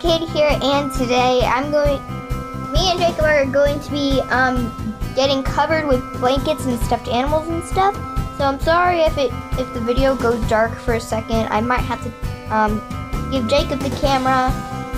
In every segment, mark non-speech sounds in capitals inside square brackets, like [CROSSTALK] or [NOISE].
Catie here, and today I'm going. Me and Jacob are going to be um, getting covered with blankets and stuffed animals and stuff. So I'm sorry if it if the video goes dark for a second. I might have to um, give Jacob the camera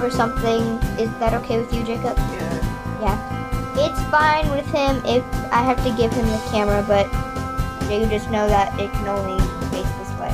or something. Is that okay with you, Jacob? Yeah. Yeah. It's fine with him if I have to give him the camera, but you just know that it can only face this way.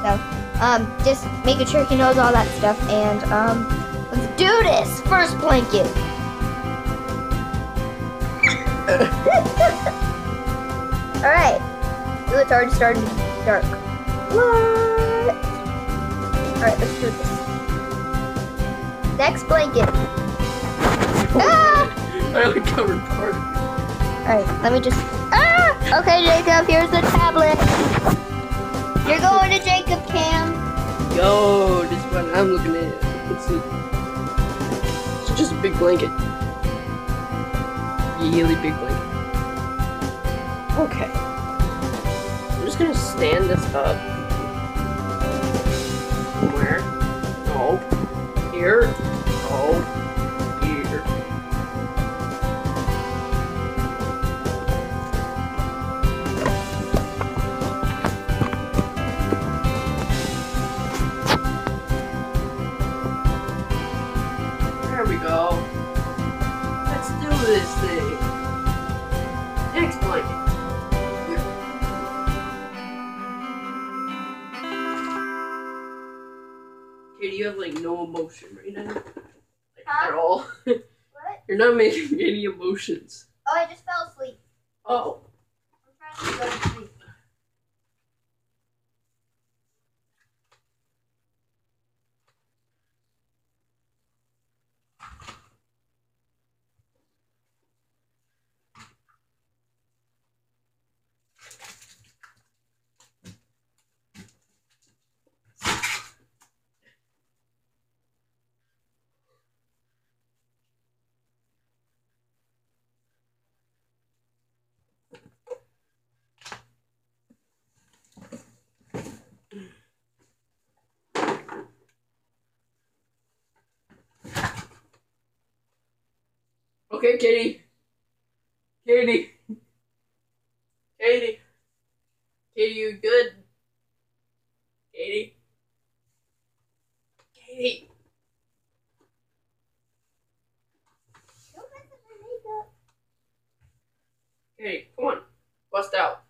So, um, just making sure he knows all that stuff, and um, let's do this. First blanket. [LAUGHS] all right. Ooh, it's already starting to get dark. What? All right, let's do this. Next blanket. Ah! [LAUGHS] I only covered part. Alright, let me just. Ah! Okay, Jacob, here's the tablet. You're going to Jacob Cam. Yo, this is what I'm looking at. Let's see. It's just a big blanket. Really big blanket. Okay. I'm just gonna stand this up. Where? No. Here. You have like no emotion right now. Like Huh? at all. [LAUGHS] What? You're not making any emotions. Oh, I just fell asleep. Oh. I'm trying to go to sleep. Okay, Catie. Catie. Catie. Catie, you good? Catie. Catie. Don't mess up my makeup. Catie, come on. Bust out.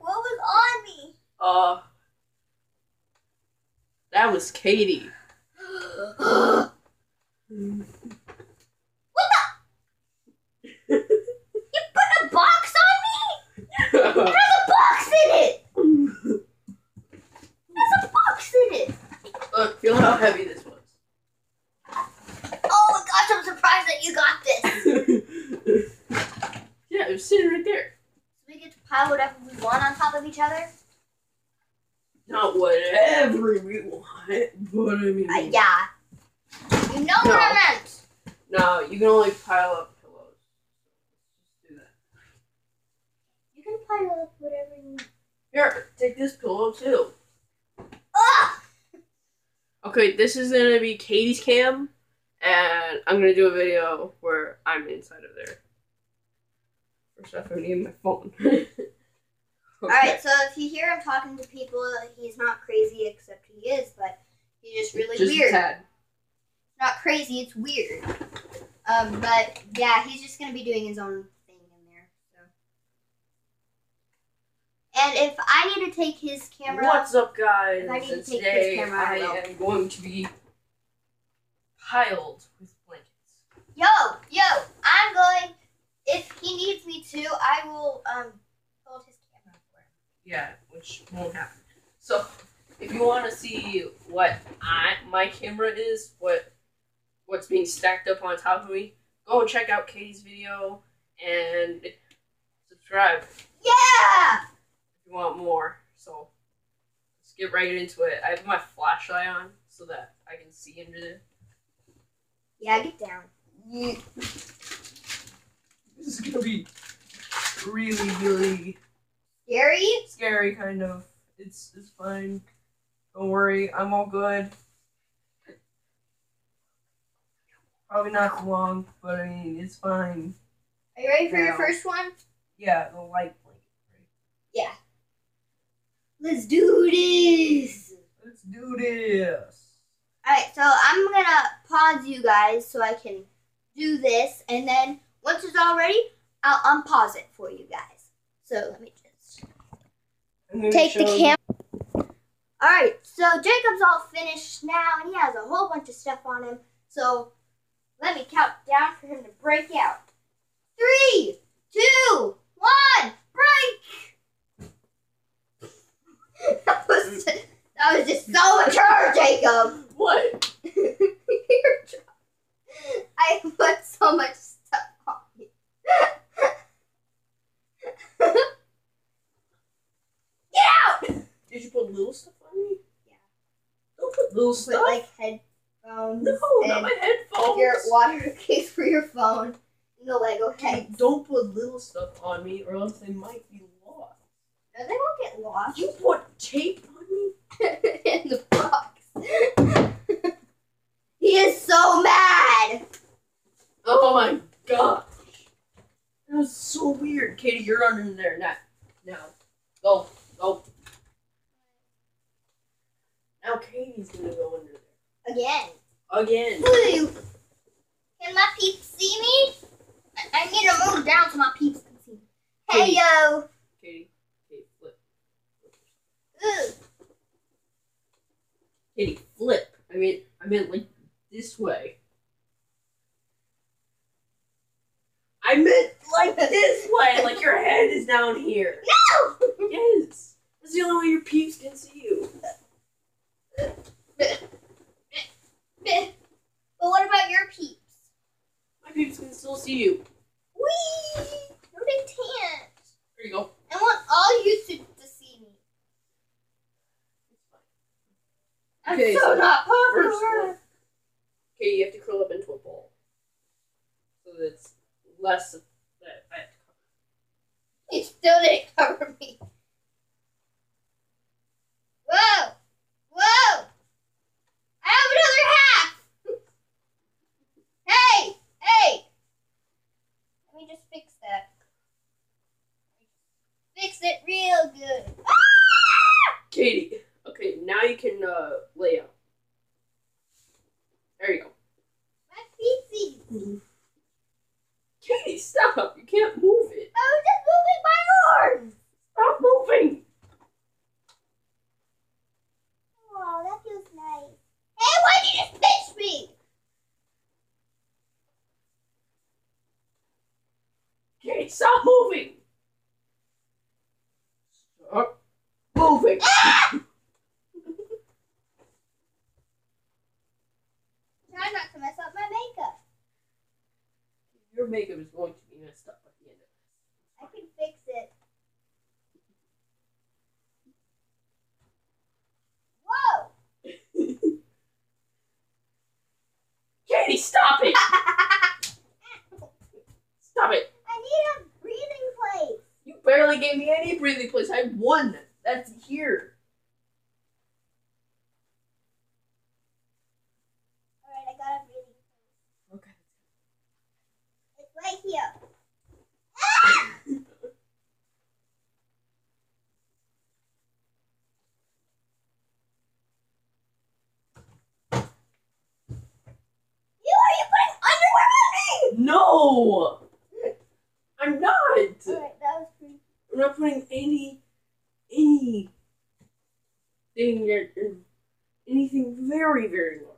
what was on me? Uh. That was Catie. what the? You put a box on me? There's a box in it. There's a box in it. Look, feel how heavy this was. Oh my gosh, I'm surprised that you got this. [LAUGHS] yeah, it was sitting right there. So we get to pile whatever we want on top of each other? Not whatever we want, but I mean. Uh, yeah. You know what I meant. No, you can only pile up pillows. Just do that. You can pile up whatever you want. Here, take this pillow too. Ah! Okay, this is gonna be Catie's cam, and I'm gonna do a video where I'm inside of there. First off, I need my phone. [LAUGHS] Alright, so if you hear him talking to people, he's not crazy, except he is, but he's just really Just weird. tad. Not crazy, it's weird. Um, but yeah, he's just gonna be doing his own thing in there. So. And if I need to take his camera, What's up, guys? I need to take his today camera, I I am going to be piled with blankets. yo, yo, I'm going. If he needs me to, I will um hold his camera for him. Yeah, which won't happen. So, if you want to see what I my camera is, what what's being stacked up on top of me, go and check out Catie's video and subscribe Yeah. if you want more. So, let's get right into it. I have my flashlight on so that I can see into it. Yeah, get down. [LAUGHS] This is gonna be really, really Scary? scary, kind of, It's it's fine. Don't worry, I'm all good. Probably not long, but I mean it's fine. Are you ready for your first one? Yeah, the light blanket. Yeah. Let's do this. Let's do this. Alright, so I'm gonna pause you guys so I can do this, and then once it's all ready, I'll unpause it for you guys. So let me just take the show camera. Alright, so Jacob's all finished now, and he has a whole bunch of stuff on him. So let me count down for him to break out. Three, two, one, break! [LAUGHS] that, was, that was just so mature, Jacob! What? You're tr- I put so much stuff on you. Get out! Did you put little stuff on me? Yeah. Don't put little Put stuff. like headphones no, not and my headphones. your water [LAUGHS] case for your phone and the Lego heads. Don't put little stuff on me, or else they might be lost. No, they won't get lost You put tape on me? [LAUGHS] in the box. [LAUGHS] he is so mad. Oh my gosh. That was so weird. Catie, you're under there now. Now. Go. Go. Now Catie's gonna go under there. Again. Again. Can my peeps see me? I- need to move down so my peeps can see me. Hey yo. Catie. Catie, flip. Ooh. Catie, flip. I mean, I meant like this way. I meant like this way, like your head is down here. [LAUGHS] No! Yes. That's the only way your peeps can see you. but what about your peeps? My peeps can still see you. Whee! No, they can't. There you go. I want all you to, to see me. I'm Okay, so so not popular. Okay, you have to curl up into a ball. So that's less of that. I have to cover. You still didn't cover me. Whoa! Whoa! I have another half! hey! Hey! Let me just fix that. Fix it real good. [LAUGHS] Catie. Okay, now you can uh, lay out. There you go. My feetsies. Catie, stop! You can't move it. I was just moving my arms. Stop moving. Oh, that feels nice. Hey, why'd you pinch me? Catie, stop moving. Stop moving. Try not to mess up my makeup. Your makeup is going to be messed up at the end of I can fix it. Whoa! [LAUGHS] Catie, stop it! [LAUGHS] Stop it! I need a breathing place. You barely gave me any breathing place. I won. That's here. Alright, I got a breathing place. Okay. It's right here. Ah! You are you putting underwear on me? No! I'm not! Alright, that was pretty. I'm not putting any any thing that is anything very, very large.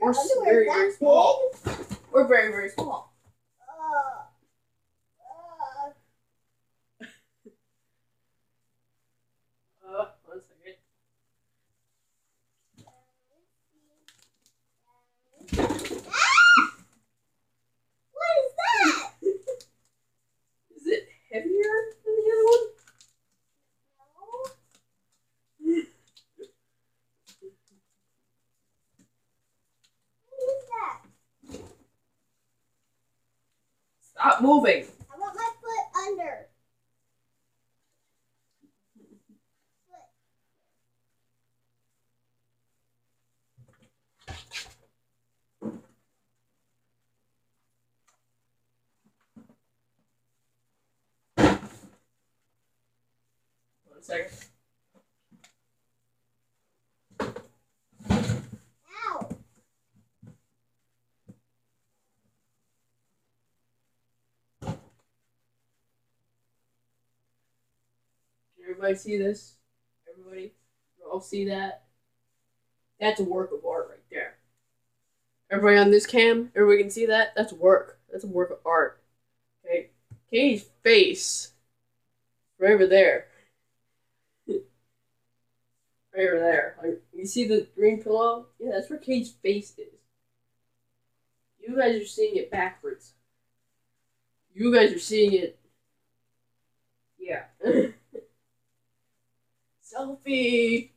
Your Or very, very small. big? Or very, very small. Uh, uh, Uh, one second. Ah! What is that? Is it heavier than the other one? No. What is that? Stop moving. I want my foot under. One second. Ow. Can everybody see this? Everybody? All see that? That's a work of art right there. Everybody on this cam, everybody can see that? That's work. That's a work of art. Okay. Catie's face. Right over there. [LAUGHS] right over there. Like you see the green pillow? Yeah, that's where Catie's face is. You guys are seeing it backwards. You guys are seeing it. Yeah. [LAUGHS] Selfie!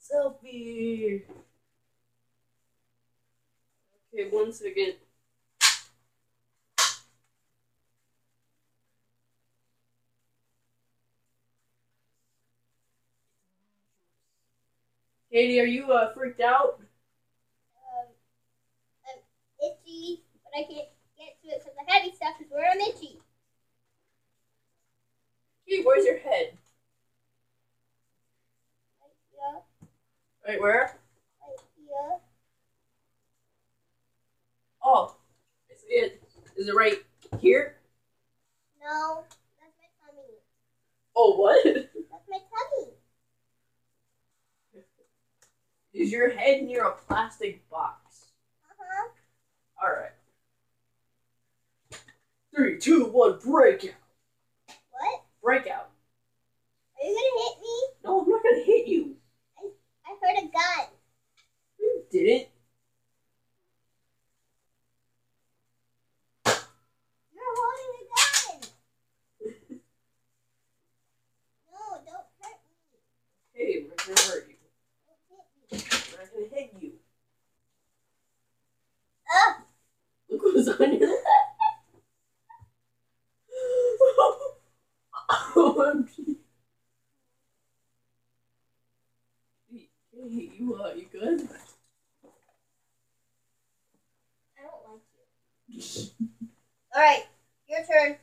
Selfie! Okay, one second. Catie, are you uh, freaked out? Um, I'm itchy, but I can't get to it because the heavy stuff is where I'm itchy. Catie, where's your head? Right here, Right where? right here. Oh, is it? Is it right here? No, that's my tummy. Oh, what? [LAUGHS] That's my tummy. Is your head near a plastic box? Uh-huh. Alright. Three, two, one, breakout. What? Breakout. Are you gonna hit me? No, I'm not gonna hit you. I heard a gun. You didn't. You're holding a gun. No, don't hurt me. Hey, I'm not gonna hurt you. I'm not gonna hit you. Ugh. Look what's on your. OMG. Hey, you, uh, you good? I don't like you. Alright, your turn.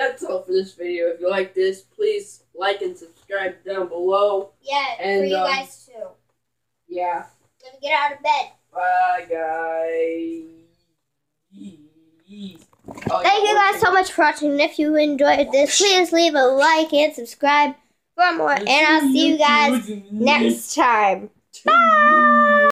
That's all for this video. If you like this, please like and subscribe down below. Yeah, and, for you um, guys too. Yeah. Gonna get out of bed. Bye, guys. Oh, Thank you guys so much for watching. If you enjoyed this, please leave a like and subscribe for more. And I'll see you guys next time. Bye.